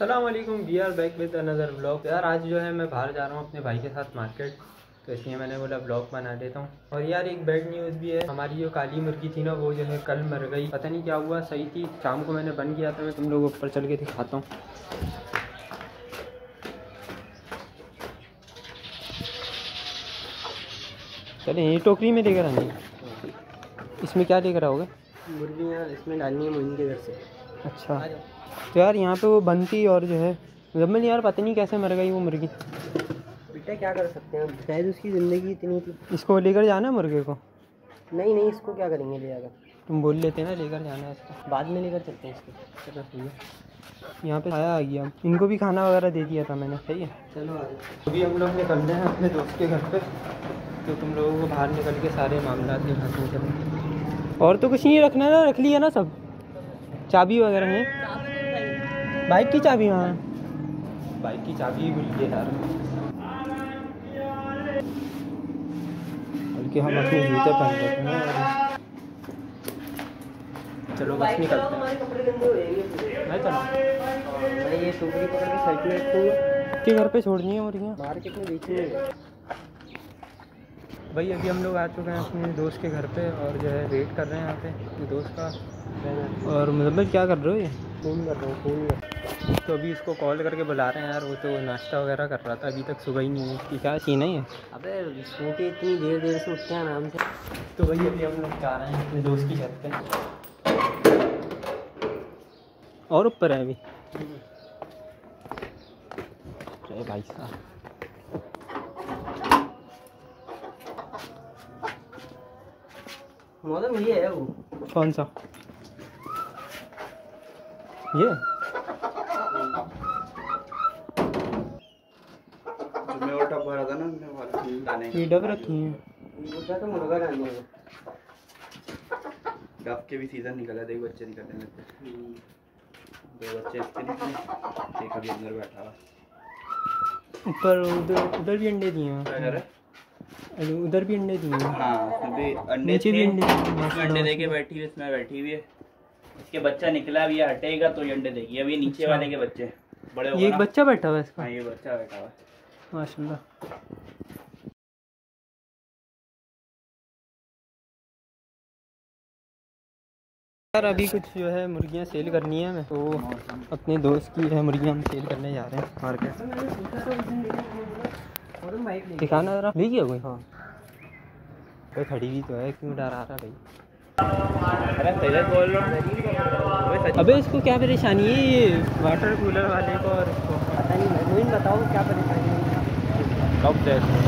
Aslam we are back with another blog यार आज जो है मैं बाहर जा रहा हूँ अपने भाई के साथ मार्केट तो इसलिए मैंने बोला ब्लॉग बना देता हूँ। और यार एक बैड न्यूज़ भी है। हमारी जो काली मुर्गी थी ना वो जो है कल मर गई। पता नहीं क्या हुआ सही थी। शाम को मैंने बंद किया था मैं तुम लोग ऊपर चल के दिखाता हूँ। चले ये टोकरी में लेकर आनी। इसमें क्या लेकर आओगे? मुर्गियाँ इसमें डालनी है मुर्गी के घर से। अच्छा। तो यार यहाँ पे वो बनती और जो है मुजम्मिल यार पता नहीं कैसे मर गई वो मुर्गी। बेटा क्या कर सकते हैं शायद उसकी ज़िंदगी इतनी थी। इसको लेकर जाना है मुर्गे को? नहीं नहीं इसको क्या करेंगे ले जाकर तुम बोल लेते ना लेकर जाना है इसको। बाद में लेकर चलते हैं इसको। चलो ठीक है। यहाँ पे आया आ गया। इनको भी खाना वगैरह दे दिया था मैंने सही है? चलो अभी हम लोग निकल रहे हैं अपने दोस्त के घर पे तो तुम लोगों को बाहर निकल के सारे मामला दिखाते हैं चलो और तो कुछ नहीं रखना है ना रख लिया ना सब। चाबी वगैरह है। बाइक की चाबी हाँ बाइक की चाबी ही भूल गए यार। बल्कि हम अपने जूते पहन रखे हैं। चलो बस निकलते हैं कपड़े गंदे हो जाएँगे मैं चलो मैं ये टोकरी पकड़ के में रखूँगा के घर पे छोड़नी है मुर्गियाँ मार्केट में बेचनी है? भाई अभी हम लोग आ चुके हैं अपने दोस्त के घर पे और जो है वेट कर रहे हैं यहाँ पे दोस्त का। और मतलब क्या कर रहे हो ये? फ़ोन कर रहा हूँ फ़ोन में तो अभी इसको कॉल करके बुला रहे हैं यार वो तो नाश्ता वगैरह कर रहा था अभी तक सुबह ही नहीं है। कि क्या सीन है अबे सो के इतनी देर देर से उठते हैं आराम से तो भाई अभी हम लोग जा रहे हैं अपने दोस्त की छत पे। और ऊपर है अभी। भाई साहब। मौसम ये है वो। कौन सा? ये? डब रखी हैं। तो मुर्गा डालने डब के भी सीज़न निकला एक बच्चे निकलने लगे दो बच्चे इसके निकले एक अभी अंदर बैठा हुआ। ऊपर उधर उधर भी अंडे दिए क्या कर रहा? है अरे उधर भी अंडे दिए हाँ उसमें भी अंडे नीचे भी। अंडे अंडे देके बैठी हुई है इसमें बैठी हुई है। इसके बच्चा निकला अभी ये हटेगा तो ये अंडे देगी। अभी नीचे अच्छा। वाले के बच्चे बड़े हो ये एक बच्चा बैठा हुआ है इसका? हाँ ये बच्चा बैठा हुआ है। माशाल्लाह। यार अभी कुछ जो है मुर्गियाँ सेल करनी है मैं तो अपने दोस्त की है मुर्गियाँ हम सेल करने जा रहे हैं मार्केट। दिखाना जरा ले गया कोई हाँ भाई खड़ी हुई तो है क्यों डरा रहा भाई अरे तेरे बोल रहा अबे इसको क्या परेशानी है ये वाटर कूलर वाले को और इसको पता नहीं मैं मोइन बताओ क्या परेशानी है कब जैसे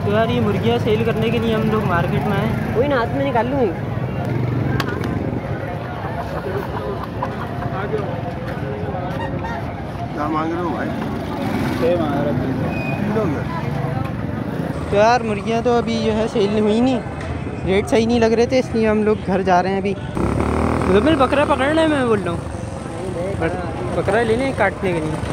तो यार ये मुर्गियाँ सेल करने के लिए हम लोग मार्केट में आए कोई ना हाथ में निकाल लूँ क्या मांग रहे हो भाई तो यार मुर्गियाँ तो अभी जो है सेल हुई नहीं रेट सही नहीं लग रहे थे इसलिए हम लोग घर जा रहे हैं अभी तो फिर बकरा पकड़ रहे हैं मैं बोल रहा हूँ बक- बकरा ले लें काटने के लिए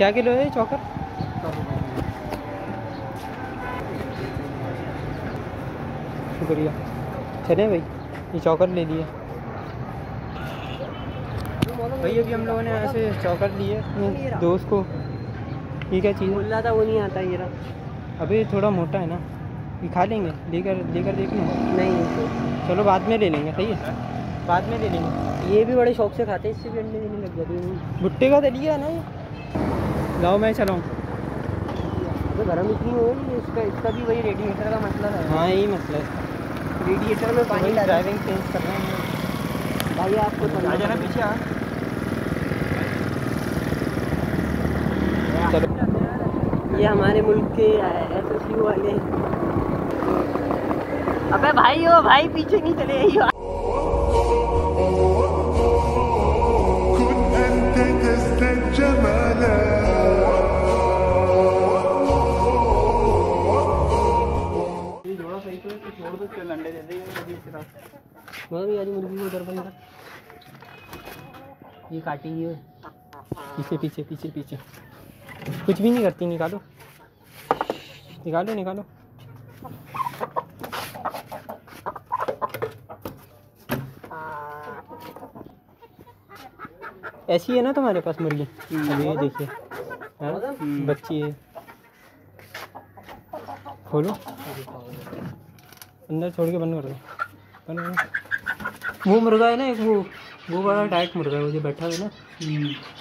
क्या किलो है चौकर? शुक्रिया। चले भाई ये चौकर ले लिए। भाई अभी हम लोगों ने ऐसे चौकर लिए दोस्त को। ये क्या चीज़ बोल रहा था वो नहीं आता ये रहा। अबे थोड़ा मोटा है ना। ये खा लेंगे लेकर लेकर देख लें नहीं। चलो बाद में ले लेंगे सही है? बाद में ले लेंगे। ये भी बड़े शौक से खाते हैं इससे भी अंडे देने लग जाते हैं। भुट्टे का दलिया है ना ये? लाओ मैं चलाऊँ तो गर्म इतनी हो गई इसका इसका भी वही रेडिएटर का मसला है हाँ यही मसला है। रेडिएटर में पानी ड्राइविंग चेंज कर रहे हैं भाई आपको आ जाना पीछे आ चलो। ये हमारे मुल्क के एस एस यू वाले। अबे भाई हो भाई पीछे नहीं चले यो वाली मुर्गी उधर इधर ये काटी हुई पीछे पीछे पीछे पीछे। कुछ भी नहीं करती निकालो। निकालो निकालो। ऐसी है ना तुम्हारे पास मुर्गी? ये देखिए। हाँ, बच्ची है। खोलो। अंदर छोड़ के बंद कर दो। बंद। वो मुर्गा है ना एक वो वो बड़ा डाइट मुर्गा है वो जो बैठा है ना।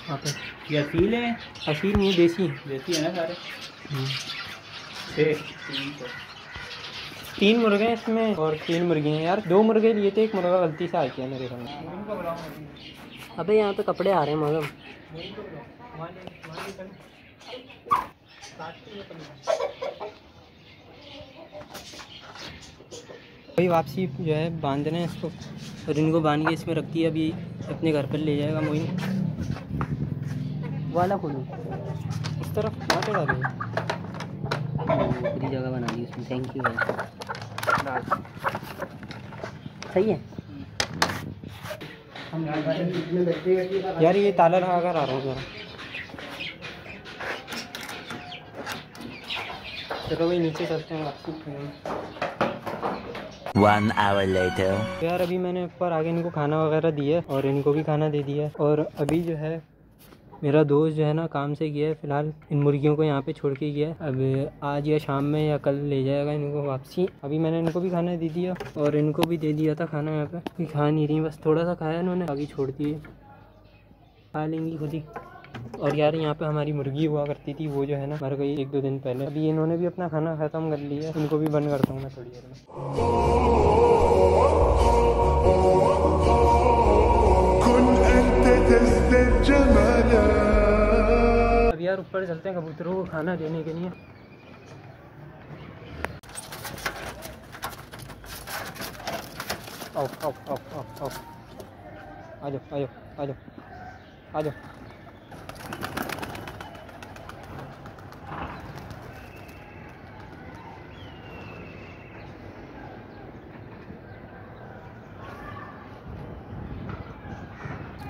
वहाँ पे। ये असील है? असील नहीं देसी। है देती है ना सारे? हम्म। तीन मुर्गे हैं इसमें और तीन मुर्गे हैं यार। दो मुर्गे लिए थे एक मुर्गा गलती से आ गया मेरे घर में अबे यहाँ पे कपड़े आ रहे हैं मगर वही वापसी जो है बाँध रहे हैं इसको। और इनको बाँध के इसमें रखती है अभी अपने घर पर ले जाएगा मोइन वाला खोलो। इस तरफ़ वहाँ पे डालो। पूरी जगह बना दी उसमें थैंक यू भाई सही है? यार ये ताला लगा कर आ रहा हूँ जरा। चलो भाई नीचे चलते हैं वापसी। One hour later. यार अभी मैंने ऊपर आगे इनको खाना वगैरह दिया है और इनको भी खाना दे दिया है। और अभी जो है मेरा दोस्त जो है ना काम से गया है फ़िलहाल। इन मुर्गियों को यहाँ पे छोड़ के गया है। अब आज या शाम में या कल ले जाएगा इनको वापसी। अभी मैंने इनको भी खाना दे दिया और इनको भी दे दिया था खाना यहाँ पे। खा नहीं रही बस थोड़ा सा खाया इन्होंने बाकी छोड़ दिए। खा लेंगी खुद ही। और यार यहाँ पे हमारी मुर्गी हुआ करती थी वो जो है ना मर गई एक दो दिन पहले। अभी इन्होंने भी अपना खाना ख़त्म कर लिया इनको भी बंद करता हूँ मैं थोड़ी देर में। अब यार ऊपर चलते हैं कबूतरों को खाना देने के लिए। आओ आओ आओ आओ आओ। आ जाओ आ जाओ आ जाओ आ जाओ।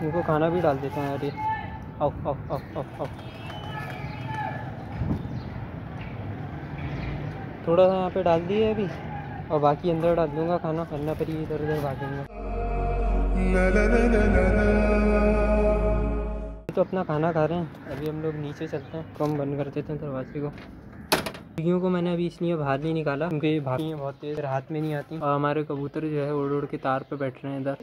इनको खाना भी डाल देते हैं यार ये आओ आओ आओ आओ आओ। थोड़ा सा यहाँ पे डाल दिए अभी, और बाकी अंदर डाल दूँगा खाना, वरना फिर ये इधर उधर भागेंगे तो अपना खाना खा रहे हैं। अभी हम लोग नीचे चलते हैं। कम बंद कर देते हैं दरवाजे को। मुर्गियों को मैंने अभी इसलिए बाहर नहीं निकाला, क्योंकि भागती हैं बहुत तेज हाथ में नहीं आती। और हमारे कबूतर जो है उड़ उड़ के तार पे बैठ रहे हैं इधर।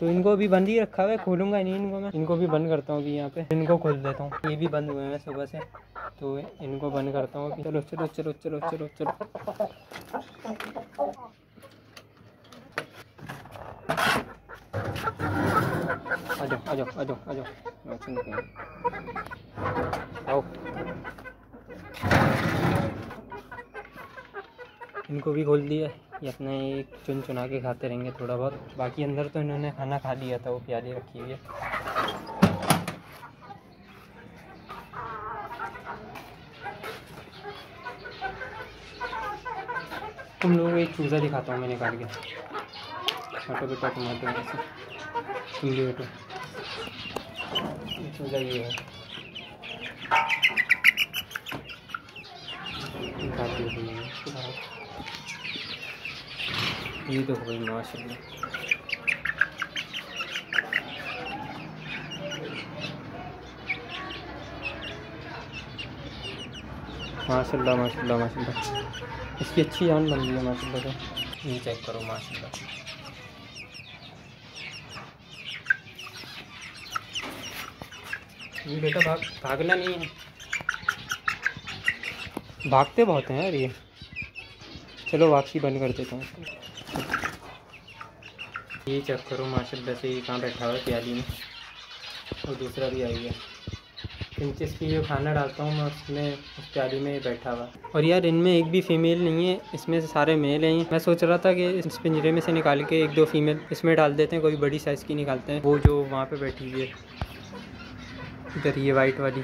तो इनको अभी बंद ही रखा हुआ है, खोलूँगा नहीं इनको मैं। इनको भी बंद करता हूँ अभी यहाँ पे। इनको खोल देता हूँ। ये भी बंद हुए हैं सुबह से। तो इनको बंद करता हूँ चलो चलो चलो चलो चलो चलो। आ जाओ आ जाओ आ जाओ आ आओ। इनको भी खोल दिया ये अपना एक चुन चुना के खाते रहेंगे थोड़ा बहुत। बाकी अंदर तो इन्होंने खाना खा लिया था, वो प्याली रखी हुई है। तुम लोगों को एक चूज़ा दिखाता हूँ मैं निकाल के। हटो बेटा ये है हूँ तुम लोग, इसको बाहर। ये तो हो गई माशाल्लाह माशाल्लाह माशाल्लाह माशाल्लाह इसकी अच्छी जान बन रही है माशाल्लाह से ये चेक करो माशाल्लाह ये बेटा भाग, भागना नहीं है। भागते बहुत हैं यार ये। चलो वापसी बंद कर देता हूँ ये चेक करो, माशाल्लाह से ये कहाँ बैठा हुआ है प्याली में। और दूसरा भी आई है। पिंचेस की जो खाना डालता हूँ मैं, उसमें, उस प्याली में बैठा हुआ और यार इनमें एक भी फीमेल नहीं है, इसमें से सारे मेल हैं मैं सोच रहा था कि इस पिंजरे में से निकाल के एक दो फीमेल इसमें डाल देते हैं, कोई बड़ी साइज़ की निकालते हैं। वो जो वहाँ पे बैठी हुई है। इधर ये वाइट वाली।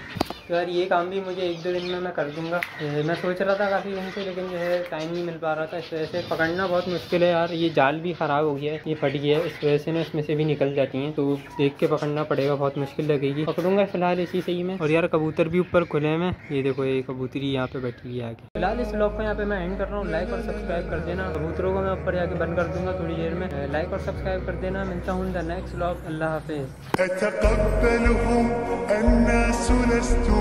यार ये काम भी मुझे एक दो दिन में मैं कर दूँगा। मैं सोच रहा था काफ़ी दिन से, लेकिन जो है टाइम नहीं मिल पा रहा था। इस वजह से पकड़ना बहुत मुश्किल है यार। ये जाल भी ख़राब हो गया है, ये फट गया है। इस वजह से ना इसमें से भी निकल जाती हैं तो देख के पकड़ना पड़ेगा, बहुत मुश्किल लगेगी। पकड़ूँगा फ़िलहाल इसी से ही मैं। और यार कबूतर भी ऊपर खुले हैं ये देखो, ये कबूतरी यहाँ पे बैठी है आगे। फ़िलहाल इस ब्लॉग को यहाँ पे मैं एंड कर रहा हूँ। लाइक और सब्सक्राइब कर देना। कबूतरों को मैं ऊपर जाके बंद कर दूँगा थोड़ी देर में। लाइक और सब्सक्राइब कर देना। मिलता हूँ द नेक्स्ट ब्लॉग अल्लाह हाफिज़।